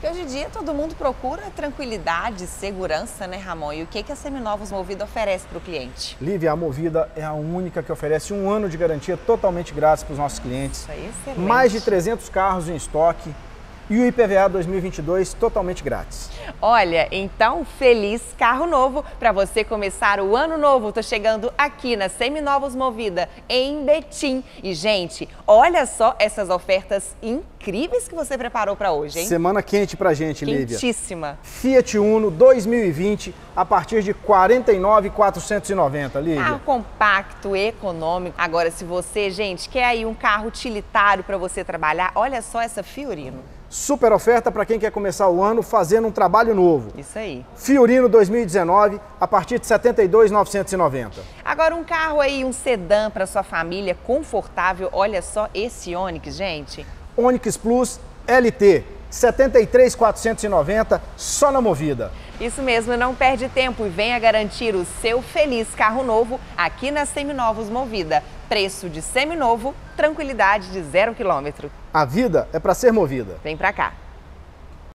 Porque hoje em dia todo mundo procura tranquilidade, segurança, né, Ramon? E o que, que a Seminovos Movida oferece para o cliente? Lívia, a Movida é a única que oferece um ano de garantia totalmente grátis para os nossos clientes. Isso aí, excelente. Mais de 300 carros em estoque e o IPVA 2022 totalmente grátis. Olha, então feliz carro novo para você começar o ano novo. Tô chegando aqui na Seminovos Movida em Betim. E gente, olha só essas ofertas incríveis que você preparou para hoje, hein? Semana quente pra gente, Lívia. Quentíssima. Fiat Uno 2020 a partir de 49.490, Lívia. Carro compacto, econômico. Agora, se você, gente, quer aí um carro utilitário para você trabalhar, olha só essa Fiorino. Super oferta para quem quer começar o ano fazendo um trabalho novo. Isso aí. Fiorino 2019 a partir de 72.990. Agora um carro aí, um sedã para sua família, confortável. Olha só esse Onix, gente. Onix Plus LT 73.490 só na Movida. Isso mesmo, não perde tempo e venha garantir o seu feliz carro novo aqui na Seminovos Movida. Preço de seminovo, tranquilidade de zero quilômetro. A vida é para ser movida. Vem pra cá.